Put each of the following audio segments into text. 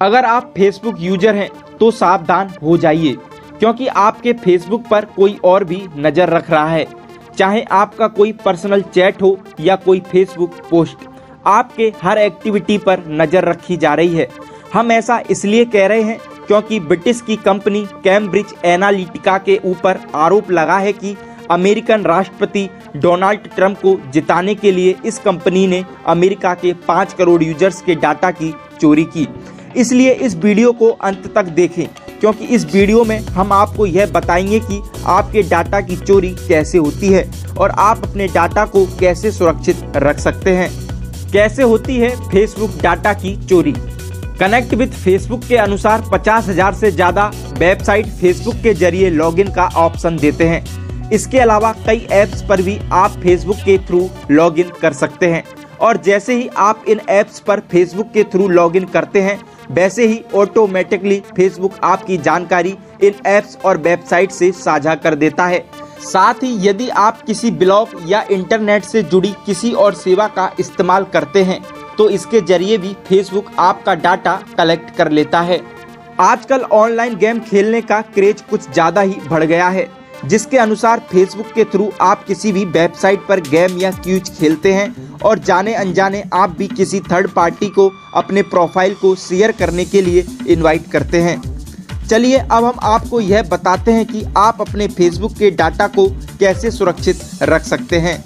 अगर आप Facebook user हैं तो सावधान हो जाइए, क्योंकि आपके फेसबुक पर कोई और भी नज़र रख रहा है। चाहे आपका कोई पर्सनल चैट हो या कोई फेसबुक पोस्ट आपके हर एक्टिविटी पर नज़र रखी जा रही है। हम ऐसा इसलिए कह रहे हैं, क्योंकि ब्रिटिश की कंपनी कैम्ब्रिज एनालिटिका के ऊपर आरोप लगा है कि अमेरिकन राष्ट्रपति डोनाल्ड ट्रंप को जिताने के लिए इस कंपनी ने अमेरिका के पाँच करोड़ यूज़र्स के डाटा की चोरी की। इसलिए इस वीडियो को अंत तक देखें, क्योंकि इस वीडियो में हम आपको यह बताएँगे कि आपके डाटा की चोरी कैसे होती है और आप अपने डाटा को कैसे सुरक्षित रख सकते हैं। कैसे होती है फेसबुक डाटा की चोरी? कनेक्ट विथ फेसबुक के अनुसार पचास हज़ार से ज़्यादा वेबसाइट फेसबुक के ज़रिए लॉगिन का ऑप्शन देते हैं। इसके अलावा कई ऐप्स पर भी आप फेसबुक के थ्रू लॉगिन कर सकते हैं। और जैसे ही आप इन ऐप्स पर फेसबुक के थ्रू लॉगिन करते हैं वैसे ही ऑटोमेटिकली फेसबुक आपकी जानकारी इन ऐप्स और वेबसाइट से साझा कर देता है। साथ ही यदि आप किसी ब्लॉग या इंटरनेट से जुड़ी किसी और सेवा का इस्तेमाल करते हैं तो इसके ज़रिए भी फेसबुक आपका डाटा कलेक्ट कर लेता है। आजकल ऑनलाइन गेम खेलने का क्रेज कुछ ज़्यादा ही बढ़ गया है। जिसके अनुसार फेसबुक के थ्रू आप किसी भी वेबसाइट पर गेम या क्यूज खेलते हैं और जाने अनजाने आप भी किसी थर्ड पार्टी को अपने प्रोफ़ाइल को शेयर करने के लिए इनवाइट करते हैं। चलिए, अब हम आपको यह बताते हैं कि आप अपने फेसबुक के डाटा को कैसे सुरक्षित रख सकते हैं।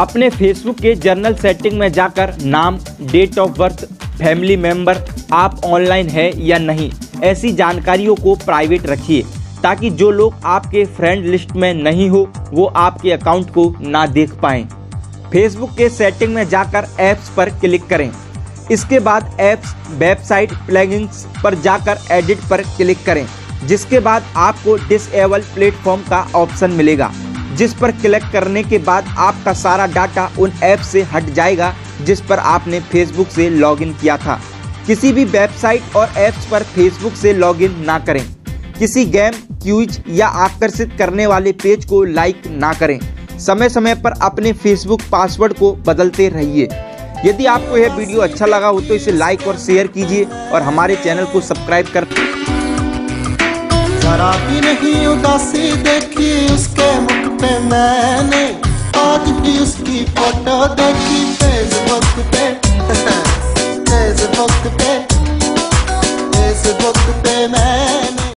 अपने फेसबुक के जर्नल सेटिंग में जाकर नाम date of birth family member आप ऑनलाइन है या नहीं, ऐसी जानकारियों को प्राइवेट रखिए। ताकि जो लोग आपके फ्रेंड लिस्ट में नहीं हो, वो आपके अकाउंट को ना देख पाएँ। फेसबुक के सेटिंग में जाकर ऐप्स पर क्लिक करें। इसके बाद ऐप्स वेबसाइट प्लगइन्स पर जाकर एडिट पर क्लिक करें, जिसके बाद आपको डिसेबल प्लेटफॉर्म का ऑप्शन मिलेगा। जिस पर क्लिक करने के बाद आपका सारा डाटा उन ऐप से हट जाएगा, जिस पर आपने फेसबुक से लॉगिन किया था। किसी भी वेबसाइट और ऐप्स पर फेसबुक से लॉगिन ना करें। किसी गेम क्यूज या आकर्षित करने वाले पेज को लाइक ना करें। समय समय पर अपने फेसबुक पासवर्ड को बदलते रहिए। यदि आपको यह वीडियो अच्छा लगा हो तो इसे लाइक और शेयर कीजिए और हमारे चैनल को सब्सक्राइब कर उसकी फ़ोटो देखी। फेसबुक पे फेसबुक पे